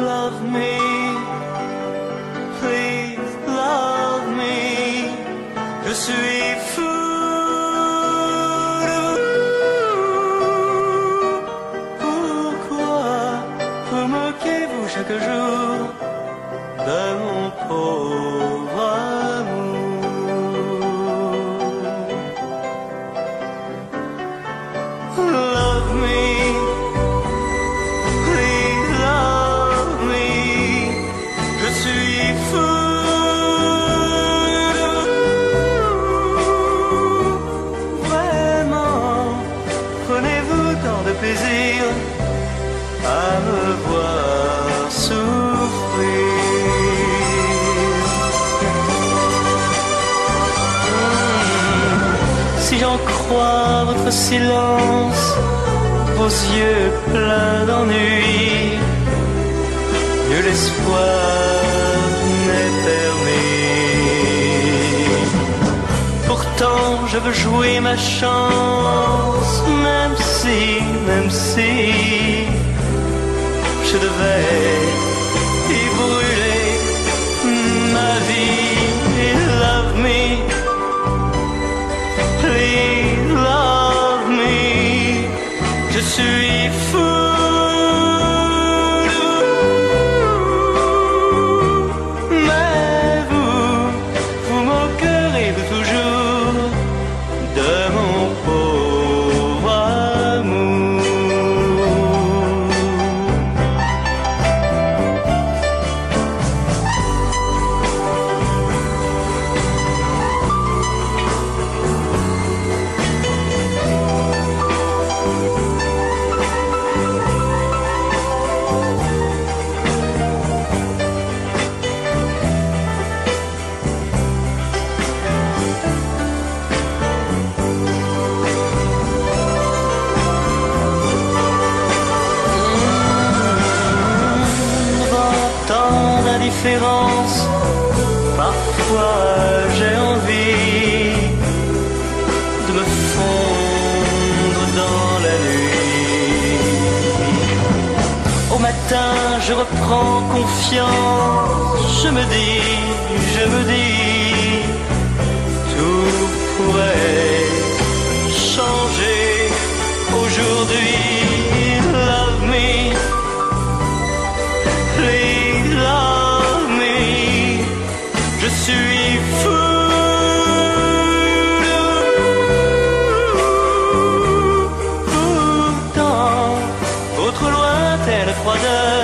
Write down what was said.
love me. Please love me. Je sweet fou. Pourquoi vous moquez-vous chaque jour de mon pauvre amour? Love me. Votre silence, vos yeux pleins d'ennui, nul espoir n'est permis. Pourtant, je veux jouer ma chance, même si, même si je devais parfois j'ai envie de me fondre dans la nuit. Au matin, je reprends confiance, je me dis, je me dis, What kadar.